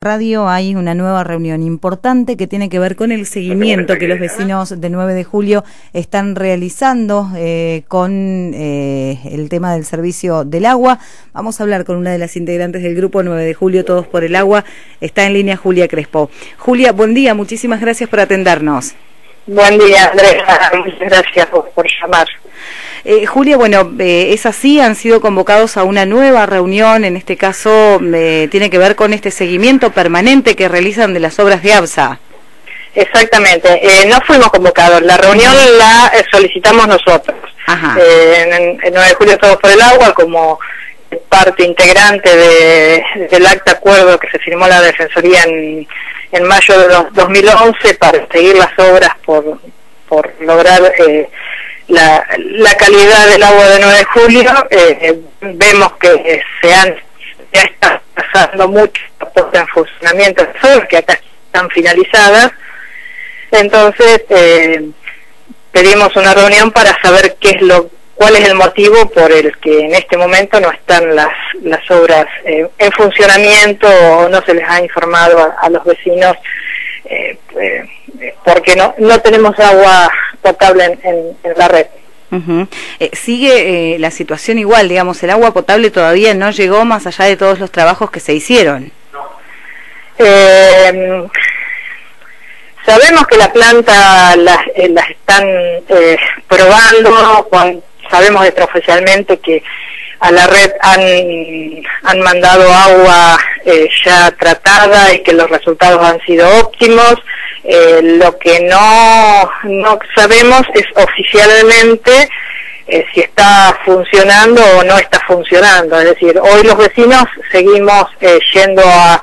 radio hay una nueva reunión importante que tiene que ver con el seguimiento que los vecinos de 9 de julio están realizando eh, con eh, el tema del servicio del agua. Vamos a hablar con una de las integrantes del grupo 9 de julio, Todos por el Agua. Está en línea Julia Crespo. Julia, buen día, muchísimas gracias por atendernos. Buen día, Andrea. Muchas gracias por, llamar. Eh, Julia, bueno, eh, es así, han sido convocados a una nueva reunión, en este caso eh, tiene que ver con este seguimiento permanente que realizan de las obras de ABSA. Exactamente, no fuimos convocados, la reunión la solicitamos nosotros. En, en, 9 de julio Todos por el Agua, como parte integrante del acta acuerdo que se firmó la Defensoría en, en mayo de 2011 para seguir las obras por, por lograr eh, la, la, calidad del agua de 9 de julio. Eh, vemos que se han ya está pasando mucho en funcionamiento que acá están finalizadas. Entonces, eh, pedimos una reunión para saber qué es lo cuál es el motivo por el que en este momento no están las, las obras eh, en funcionamiento o no se les ha informado a, los vecinos eh, eh, porque no, no tenemos agua potable en, la red. sigue la situación igual, digamos, el agua potable todavía no llegó más allá de todos los trabajos que se hicieron. sabemos que la planta las, las están probando, cuando, sabemos extraoficialmente que a la red han, han mandado agua eh, ya tratada y que los resultados han sido óptimos. Eh, lo que no, no sabemos es oficialmente eh, si está funcionando o no está funcionando. Es decir, hoy los vecinos seguimos yendo a,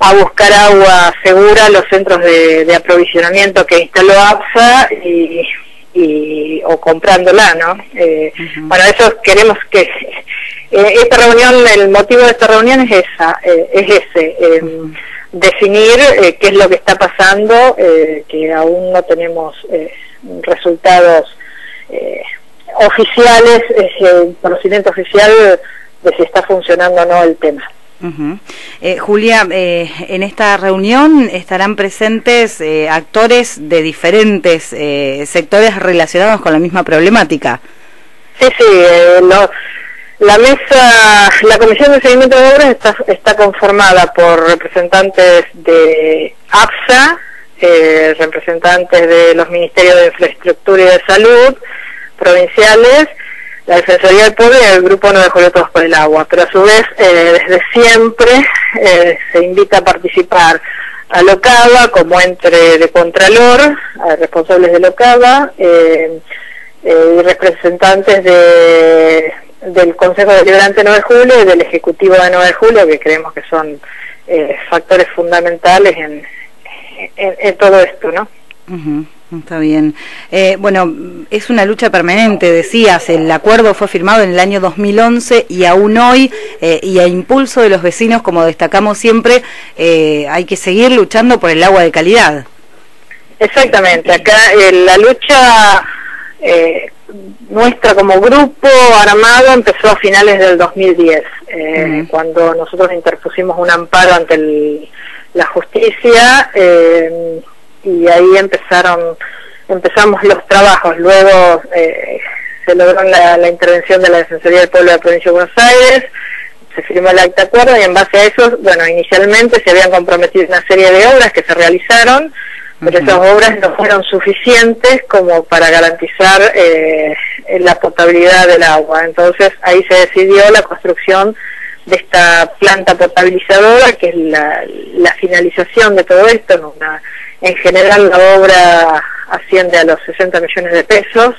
a buscar agua segura a los centros de, de aprovisionamiento que instaló APSA y y, o comprándola, ¿no? Eh, Bueno, eso queremos que eh, esta reunión, el motivo de esta reunión es esa, eh, es ese, definir eh, qué es lo que está pasando, que aún no tenemos resultados oficiales, conocimiento oficial de si está funcionando o no el tema. Eh, Julia, eh, en esta reunión estarán presentes eh, actores de diferentes sectores relacionados con la misma problemática. Sí, sí, la mesa, la Comisión de Seguimiento de Obras está, está conformada por representantes de APSA, representantes de los Ministerios de Infraestructura y de Salud provinciales, la Defensoría del Pueblo y el Grupo No dejó Todos por el Agua, pero a su vez eh, desde siempre eh, se invita a participar a Locava como entre de Contralor, a responsables de Locava eh, y representantes de, del Consejo Deliberante 9 de Julio y del Ejecutivo de 9 de Julio, que creemos que son factores fundamentales en, en, todo esto, ¿no? Está bien. Eh, bueno, es una lucha permanente, decías, el acuerdo fue firmado en el año 2011 y aún hoy, eh, y a impulso de los vecinos, como destacamos siempre, eh, hay que seguir luchando por el agua de calidad. Exactamente, acá la lucha nuestra como grupo armado empezó a finales del 2010, cuando nosotros interpusimos un amparo ante la justicia y ahí empezaron empezamos los trabajos. Luego eh, se logró la, intervención de la Defensoría del Pueblo de la Provincia de Buenos Aires se firmó el acta acuerdo y en base a eso bueno inicialmente se habían comprometido una serie de obras que se realizaron pero esas obras no fueron suficientes como para garantizar eh, la potabilidad del agua. Entonces ahí se decidió la construcción de esta planta potabilizadora que es la, la finalización de todo esto una en general la obra asciende a los 60 millones de pesos.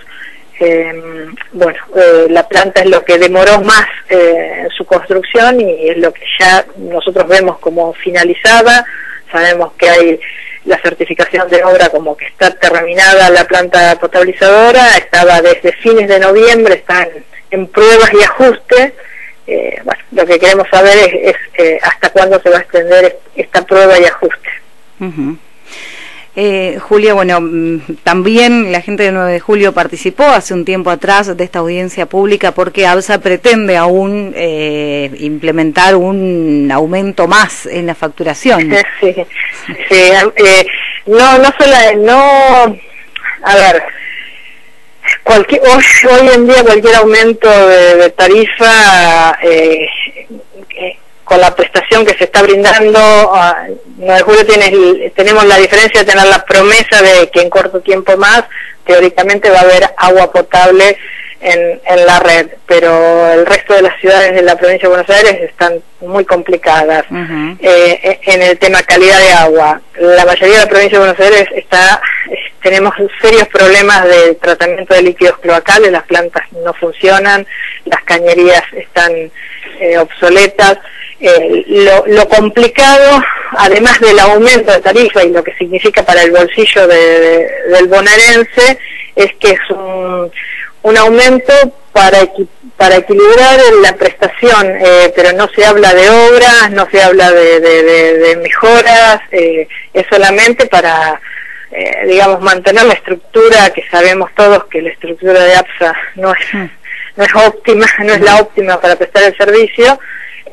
Em, bueno, eh, la planta es lo que demoró más eh, en su construcción y es lo que ya nosotros vemos como finalizada. Sabemos que hay la certificación de obra como que está terminada la planta potabilizadora, estaba desde fines de noviembre, está en, pruebas y ajuste. Eh, bueno, lo que queremos saber es, hasta cuándo se va a extender esta prueba y ajuste. Eh, Julia, bueno, mm, también la gente del 9 de julio participó hace un tiempo atrás de esta audiencia pública porque ABSA pretende aún eh, implementar un aumento más en la facturación. Sí, sí eh, no, no solo, no, a ver, cualquier, hoy, hoy en día cualquier aumento de, tarifa eh, con la prestación que se está brindando, 9 de julio tienes, tenemos la diferencia de tener la promesa de que en corto tiempo más, teóricamente va a haber agua potable en, en la red, pero el resto de las ciudades de la provincia de Buenos Aires están muy complicadas eh, en el tema calidad de agua. La mayoría de la provincia de Buenos Aires está, tenemos serios problemas de tratamiento de líquidos cloacales, las plantas no funcionan, las cañerías están eh, obsoletas. Eh, lo, complicado, además del aumento de tarifa y lo que significa para el bolsillo del bonaerense, es que es un, un aumento para, para equilibrar la prestación, eh, pero no se habla de obras, no se habla de, mejoras, eh, es solamente para, digamos, mantener la estructura que sabemos todos que la estructura de APSA no es, mm. no es óptima, no es la óptima para prestar el servicio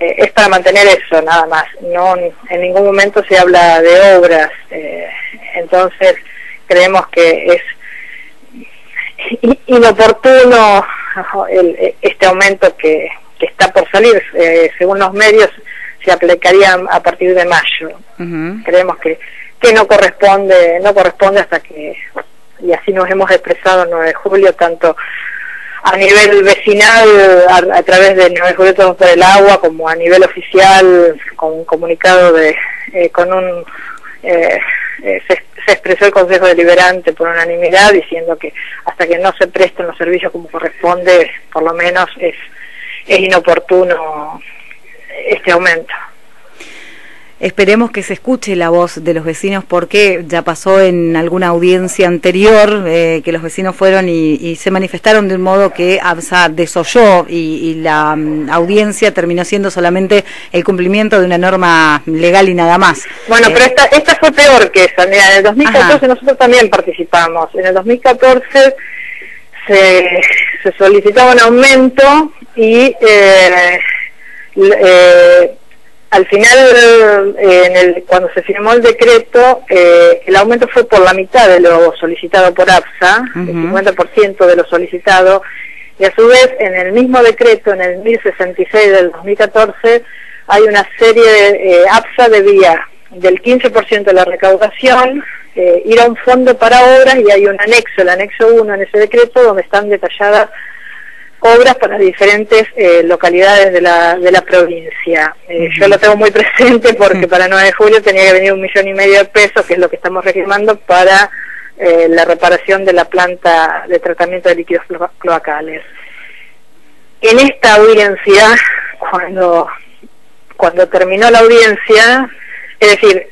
eh, es para mantener eso nada más, no en ningún momento se habla de obras, eh, entonces creemos que es inoportuno el, este aumento que, que está por salir, eh, según los medios se aplicaría a partir de mayo, creemos que que no corresponde no corresponde hasta que y así nos hemos expresado el 9 de julio tanto a nivel vecinal a, través de Juguetos por el Agua como a nivel oficial con un comunicado de eh, con un eh, eh, se, expresó el Consejo Deliberante por unanimidad diciendo que hasta que no se presten los servicios como corresponde por lo menos es es inoportuno este aumento. Esperemos que se escuche la voz de los vecinos porque ya pasó en alguna audiencia anterior eh, que los vecinos fueron y, se manifestaron de un modo que ABSA desoyó y, la mm, audiencia terminó siendo solamente el cumplimiento de una norma legal y nada más. Bueno, pero esta, esta fue peor que esa. Mira, en el 2014 nosotros también participamos. En el 2014 se, se solicitaba un aumento y... Eh, eh, al final, eh, en el, cuando se firmó el decreto, eh, el aumento fue por la mitad de lo solicitado por APSA, el 50% de lo solicitado, y a su vez, en el mismo decreto, en el 1066 del 2014, hay una serie de, eh, APSA debía del 15% de la recaudación ir a un fondo para obras y hay un anexo, el anexo 1 en ese decreto, donde están detalladas obras para diferentes eh, localidades de la, de la provincia. Eh, yo lo tengo muy presente porque para 9 de julio tenía que venir un millón y medio de pesos, que es lo que estamos reclamando para eh, la reparación de la planta de tratamiento de líquidos cloacales. En esta audiencia, cuando, cuando terminó la audiencia, es decir,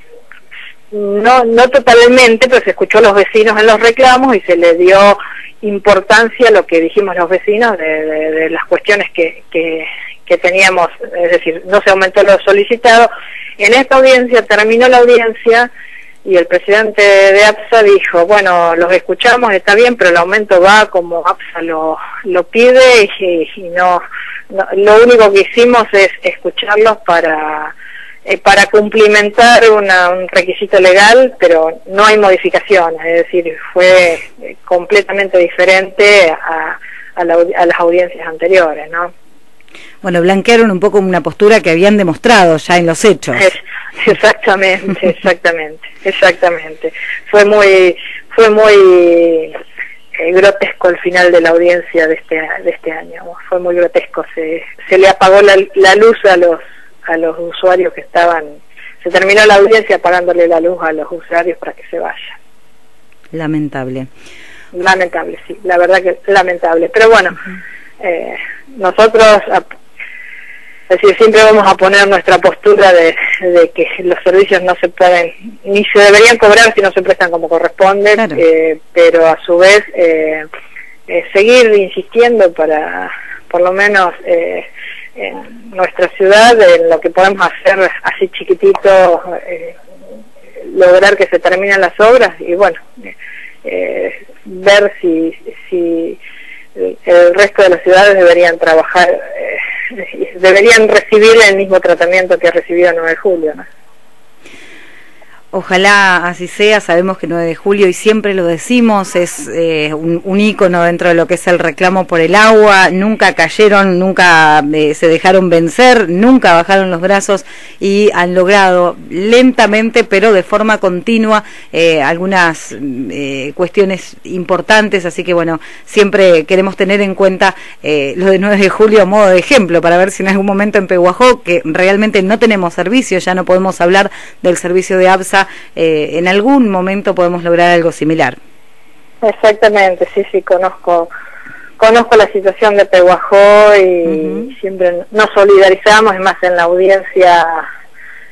no, no totalmente, pero se escuchó a los vecinos en los reclamos y se le dio importancia lo que dijimos los vecinos de, las cuestiones que, que, teníamos, es decir, no se aumentó lo solicitado. En esta audiencia terminó la audiencia y el presidente de APSA dijo, bueno, los escuchamos, está bien, pero el aumento va como APSA lo, lo pide y, no, lo único que hicimos es escucharlos para eh, para cumplimentar un requisito legal, pero no hay modificaciones, es decir, fue eh, completamente diferente a, a, las audiencias anteriores, ¿no? Bueno, blanquearon un poco una postura que habían demostrado ya en los hechos. exactamente, exactamente, exactamente. Fue muy, fue muy eh, grotesco el final de la audiencia de este, de este año. Fue muy grotesco. Se, se le apagó la, la luz a los a los usuarios que estaban, se terminó la audiencia apagándole la luz a los usuarios para que se vayan. Lamentable. Lamentable, sí, la verdad que lamentable. Pero bueno, eh, nosotros, es decir, siempre vamos a poner nuestra postura de, que los servicios no se pueden, ni se deberían cobrar si no se prestan como corresponde, eh, pero a su vez eh, seguir insistiendo para, por lo menos, en nuestra ciudad, en lo que podemos hacer así chiquitito, eh, lograr que se terminen las obras y bueno, ver si, si el resto de las ciudades deberían trabajar, deberían recibir el mismo tratamiento que ha recibido 9 de julio. ¿no? Ojalá así sea, sabemos que 9 de julio y siempre lo decimos, es eh, un, un, ícono dentro de lo que es el reclamo por el agua, nunca cayeron, nunca eh, se dejaron vencer, nunca bajaron los brazos y han logrado lentamente pero de forma continua eh, algunas cuestiones importantes, así que bueno, siempre queremos tener en cuenta lo de 9 de julio a modo de ejemplo para ver si en algún momento en Pehuajó, que realmente no tenemos servicio, ya no podemos hablar del servicio de ABSA, eh, en algún momento podemos lograr algo similar. Exactamente, sí, sí, conozco conozco la situación de Peguajó y siempre nos solidarizamos, y más en la audiencia,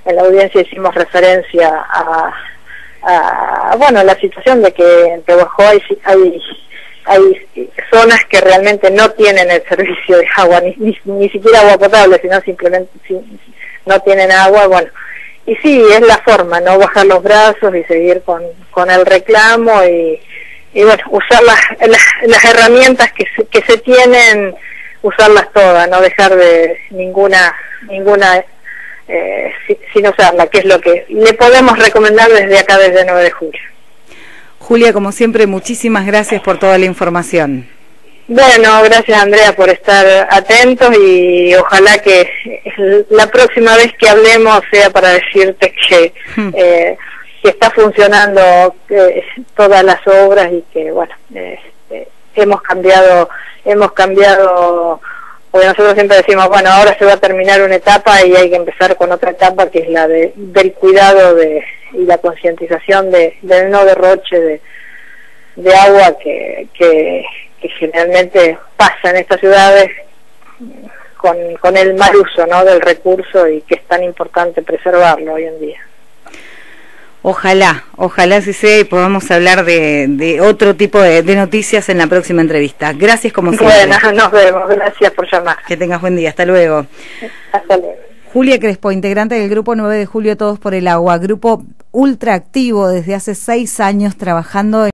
en la audiencia hicimos referencia a, a bueno, la situación de que en Peguajó hay, hay, hay zonas que realmente no tienen el servicio de agua, ni, ni, siquiera agua potable, sino simplemente no tienen agua, bueno, y sí, es la forma, no bajar los brazos y seguir con, con el reclamo y, y bueno, usar las, las, herramientas que se, que se tienen, usarlas todas, no dejar de ninguna, ninguna eh, sin usarla, que es lo que le podemos recomendar desde acá, desde 9 de julio. Julia, como siempre, muchísimas gracias por toda la información. Bueno, gracias Andrea por estar atentos y ojalá que la próxima vez que hablemos sea para decirte que, hmm. eh, que está funcionando todas las obras y que bueno este, hemos cambiado hemos cambiado porque nosotros siempre decimos bueno ahora se va a terminar una etapa y hay que empezar con otra etapa que es la de del cuidado de y la concientización de del no derroche de de agua que, que que generalmente pasa en estas ciudades con, con el mal uso ¿no? del recurso y que es tan importante preservarlo hoy en día. Ojalá, ojalá así sea y podamos hablar de, de otro tipo de, de, noticias en la próxima entrevista. Gracias como siempre. Bueno, nos vemos. Gracias por llamar. Que tengas buen día. Hasta luego. Hasta luego. Julia Crespo, integrante del grupo 9 de julio Todos por el Agua, grupo ultra activo desde hace seis años trabajando en